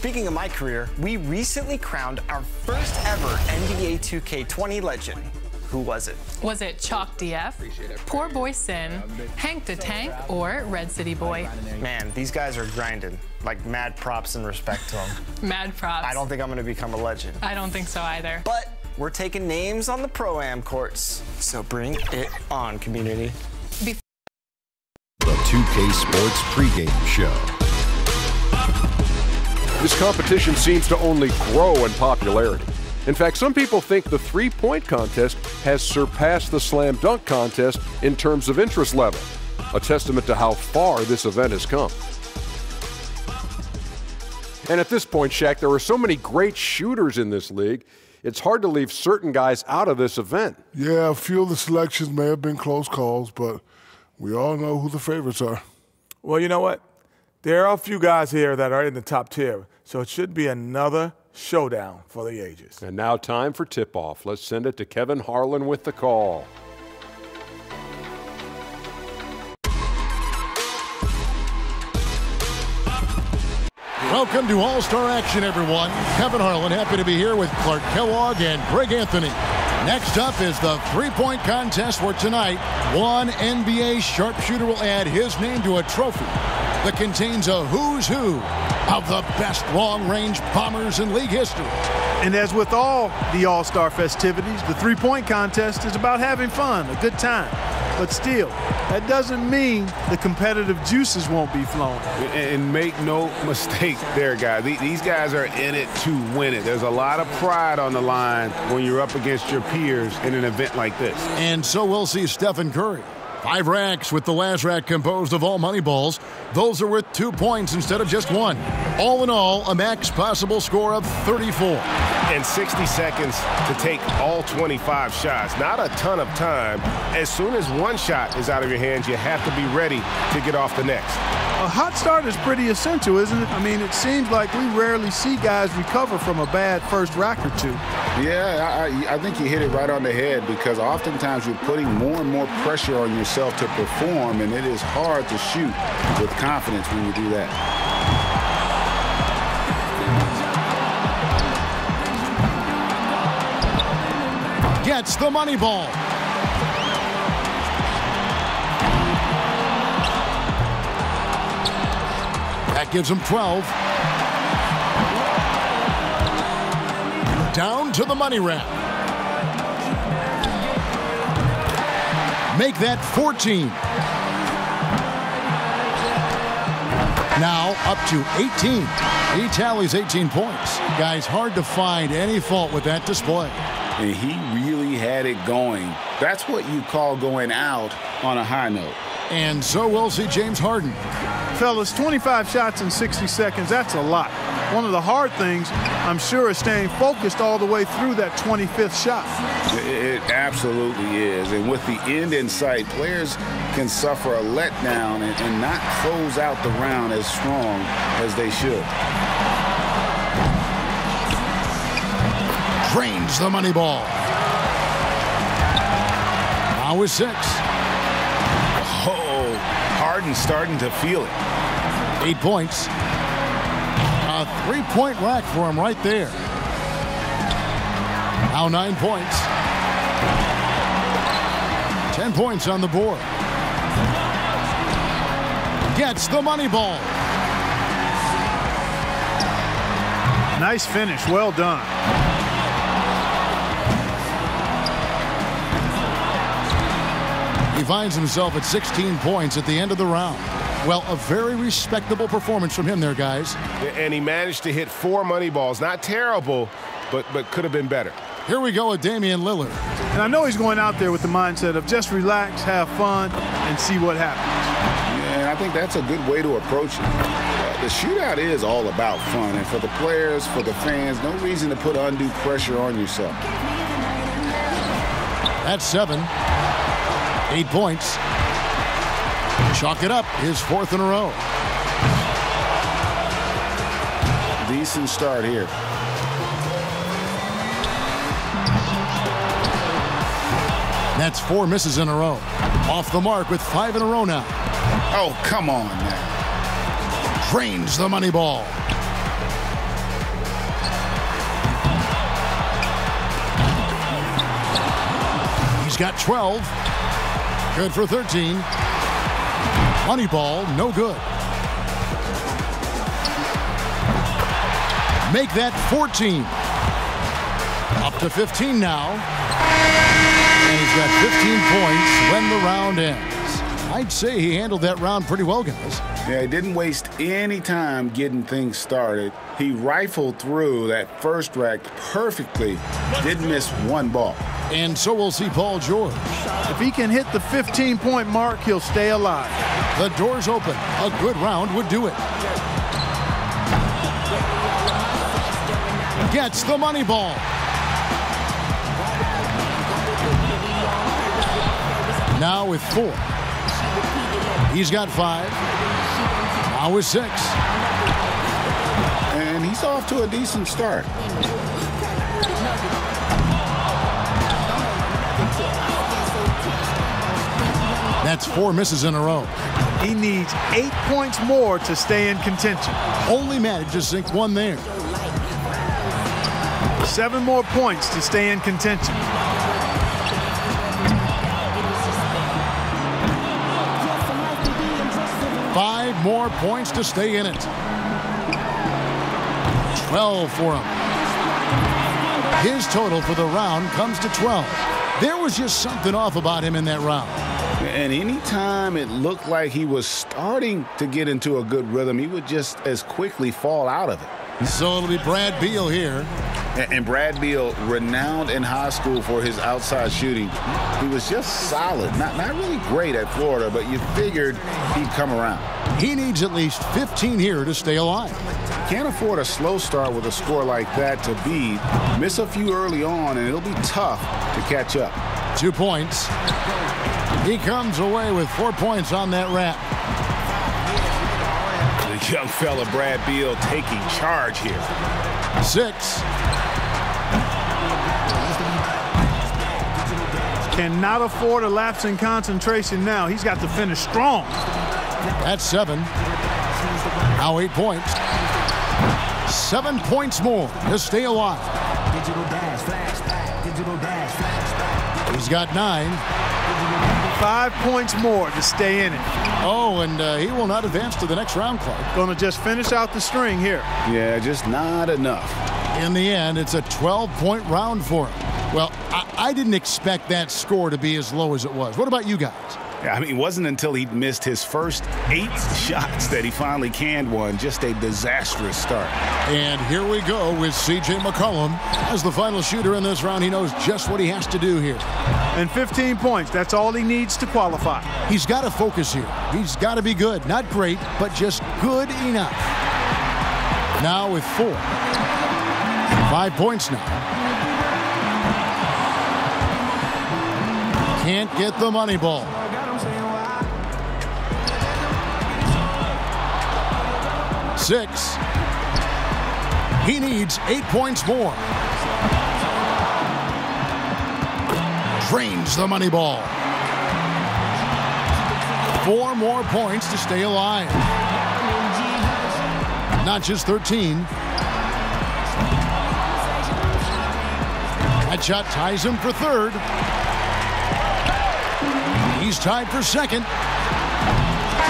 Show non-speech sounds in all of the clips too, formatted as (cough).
speaking of my career, we recently crowned our first ever NBA 2K20 legend. Who was it? Was it Chalk DF, Poor Boy Sin, Hank the Tank, or Red City Boy? Man, these guys are grinding. Like mad props and respect to them. (laughs) Mad props. I don't think I'm going to become a legend. I don't think so either. But we're taking names on the pro-am courts. So bring it on, community. The 2K Sports pregame show. This competition seems to only grow in popularity. In fact, some people think the three point contest has surpassed the slam dunk contest in terms of interest level, a testament to how far this event has come. And at this point, Shaq, there are so many great shooters in this league, it's hard to leave certain guys out of this event. Yeah, a few of the selections may have been close calls, but we all know who the favorites are. Well, you know what? There are a few guys here that are in the top tier, so it should be another showdown for the ages. And now, time for tip off. Let's send it to Kevin Harlan with the call. Welcome to All Star Action, everyone. Kevin Harlan, happy to be here with Clark Kellogg and Greg Anthony. Next up is the three point contest where tonight. One NBA sharpshooter will add his name to a trophy that contains a who's who of the best long range bombers in league history. And as with all the All Star festivities, the three point contest is about having fun, a good time. But still, that doesn't mean the competitive juices won't be flowing. And make no (laughs) mistake there, guys. These guys are in it to win it. There's a lot of pride on the line when you're up against your peers in an event like this. And so we'll see Stephen Curry. Five racks with the last rack composed of all money balls. Those are worth two points instead of just one. All in all, a max possible score of 34. And 60 seconds to take all 25 shots. Not a ton of time. As soon as one shot is out of your hands, you have to be ready to get off the next. A hot start is pretty essential, isn't it? I mean, it seems like we rarely see guys recover from a bad first rack or two. Yeah, I, I think you hit it right on the head because oftentimes you're putting more and more pressure on yourself to perform, and it is hard to shoot with confidence when you do that. Gets the money ball. That gives him 12. Down to the money rack. Make that 14. Now up to 18. He tallies 18 points. Guys, hard to find any fault with that display. And he really had it going. That's what you call going out on a high note. And so we'll see James Harden. Fellas, 25 shots in 60 seconds, that's a lot. One of the hard things, I'm sure, is staying focused all the way through that 25th shot. It absolutely is. And with the end in sight, players can suffer a letdown and, and not close out the round as strong as they should. Drains the money ball. Now with six. Oh, Harden starting to feel it. Eight points. A three-point rack for him right there. Now nine points. Ten points on the board. Gets the money ball. Nice finish. Well done. He finds himself at 16 points at the end of the round. Well, a very respectable performance from him there, guys. And he managed to hit four money balls. Not terrible, but, but could have been better. Here we go with Damian Lillard. And I know he's going out there with the mindset of just relax, have fun, and see what happens. Yeah, and I think that's a good way to approach it. The shootout is all about fun, and for the players, for the fans, no reason to put undue pressure on yourself. That's seven. Eight points. Chalk it up. His fourth in a row. Decent start here. That's four misses in a row. Off the mark with five in a row now. Oh, come on now. Drains the money ball. He's got 12. Good for 13. Money ball, no good. Make that 14. Up to 15 now. And he's got 15 points when the round ends. I'd say he handled that round pretty well, guys. Yeah, he didn't waste any time getting things started. He rifled through that first rack perfectly, didn't miss one ball. And so we'll see Paul George. If he can hit the 15 point mark, he'll stay alive. The door's open. A good round would do it. Gets the money ball. Now with four. He's got five. Now with six. And he's off to a decent start. That's four misses in a row. He needs eight points more to stay in contention. Only managed to sink one there. Seven more points to stay in contention. Five more points to stay in it. 12 for him. His total for the round comes to 12. There was just something off about him in that round. And anytime it looked like he was starting to get into a good rhythm, he would just as quickly fall out of it. So it'll be Brad Beal here. And Brad Beal, renowned in high school for his outside shooting, he was just solid. Not, not really great at Florida, but you figured he'd come around. He needs at least 15 here to stay alive. Can't afford a slow start with a score like that to be. Miss a few early on, and it'll be tough to catch up. Two points. He comes away with four points on that wrap. The young fella Brad Beal taking charge here. Six. Cannot afford a lapse in concentration now. He's got to finish strong. That's seven. Now eight points. Seven points more to stay alive. He's got nine. Five points more to stay in it. Oh, and uh, he will not advance to the next round, Clark. Going to just finish out the string here. Yeah, just not enough. In the end, it's a 12-point round for him. Well, I, I didn't expect that score to be as low as it was. What about you guys? I mean, it wasn't until he missed his first eight (laughs) shots that he finally canned one. Just a disastrous start. And here we go with C.J. McCollum. As the final shooter in this round, he knows just what he has to do here. And 15 points, that's all he needs to qualify. He's got to focus here. He's got to be good. Not great, but just good enough. Now with four. Five points now. Can't get the money ball. Six. He needs eight points more. Drains the money ball. Four more points to stay alive. Not just 13. That shot ties him for third. He's tied for second.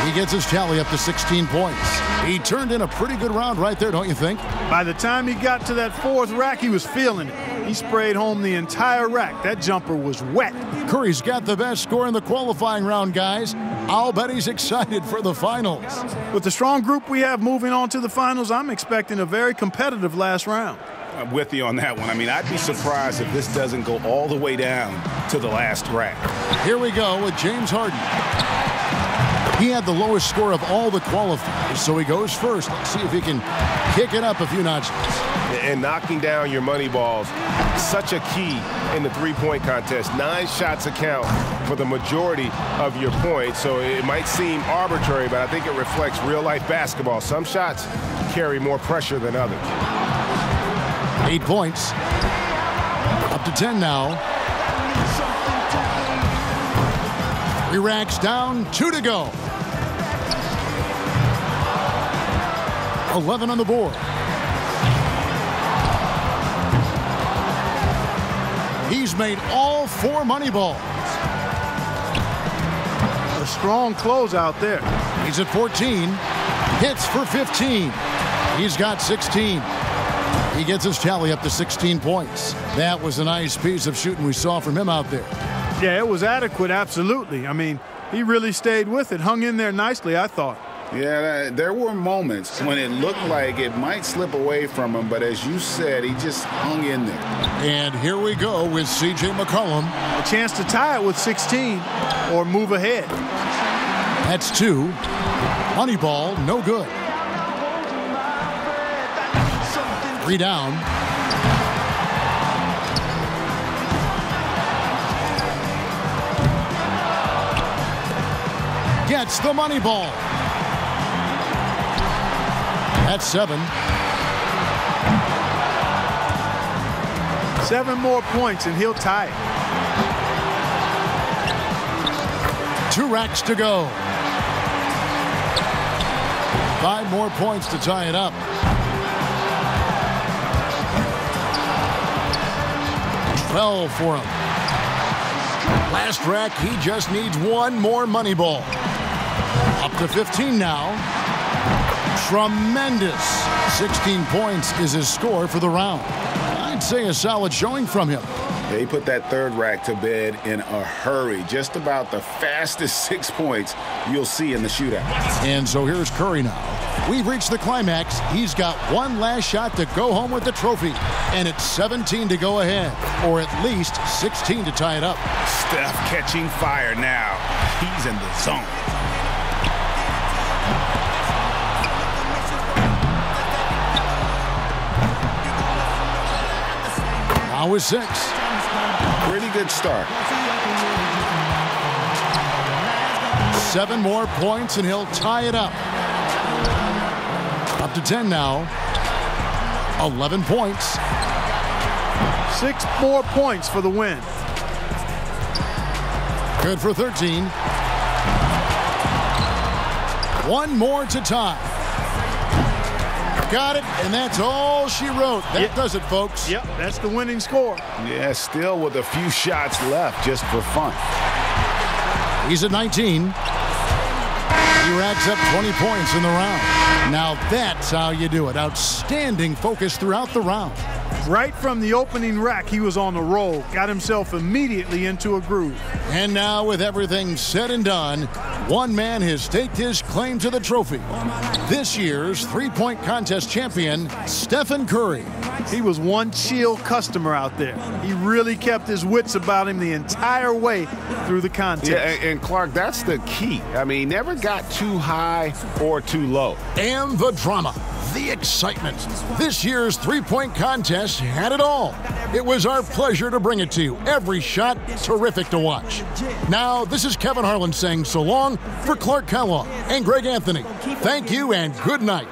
He gets his tally up to 16 points. He turned in a pretty good round right there, don't you think? By the time he got to that fourth rack, he was feeling it. He sprayed home the entire rack. That jumper was wet. Curry's got the best score in the qualifying round, guys. I'll bet he's excited for the finals. With the strong group we have moving on to the finals, I'm expecting a very competitive last round. I'm with you on that one. I mean, I'd be surprised if this doesn't go all the way down to the last rack. Here we go with James Harden. He had the lowest score of all the qualifiers, so he goes first. Let's see if he can kick it up a few notches. And knocking down your money balls, such a key in the three-point contest. Nine shots account for the majority of your points, so it might seem arbitrary, but I think it reflects real-life basketball. Some shots carry more pressure than others. Eight points. Up to 10 now. Three racks down, two to go. 11 on the board. He's made all four money balls. A strong close out there. He's at 14. Hits for 15. He's got 16. He gets his tally up to 16 points. That was a nice piece of shooting we saw from him out there. Yeah, it was adequate, absolutely. I mean, he really stayed with it, hung in there nicely, I thought. Yeah, there were moments when it looked like it might slip away from him, but as you said, he just hung in there. And here we go with C.J. McCollum. A chance to tie it with 16 or move ahead. That's two. Money ball, no good. Three down. Gets the money ball. That's seven. Seven more points and he'll tie it. Two racks to go. Five more points to tie it up. 12 for him. Last rack, he just needs one more money ball. Up to 15 now. Tremendous. 16 points is his score for the round. I'd say a solid showing from him. They put that third rack to bed in a hurry. Just about the fastest six points you'll see in the shootout. And so here's Curry now. We've reached the climax. He's got one last shot to go home with the trophy. And it's 17 to go ahead, or at least 16 to tie it up. Steph catching fire now. He's in the zone. Now is six. Pretty good start. Seven more points and he'll tie it up. Up to 10 now. 11 points. Six more points for the win. Good for 13. One more to tie. Got it, and that's all she wrote. That yep. does it, folks. Yep, that's the winning score. Yeah, still with a few shots left just for fun. He's at 19. He racks up 20 points in the round. Now that's how you do it. Outstanding focus throughout the round. Right from the opening rack, he was on the roll, got himself immediately into a groove. And now, with everything said and done, one man has staked his claim to the trophy. This year's three point contest champion, Stephen Curry. He was one chill customer out there. He really kept his wits about him the entire way through the contest. Yeah, and Clark, that's the key. I mean, never got too high or too low. And the drama the excitement. This year's three point contest had it all. It was our pleasure to bring it to you. Every shot terrific to watch. Now, this is Kevin Harlan saying so long for Clark Kellogg and Greg Anthony. Thank you and good night.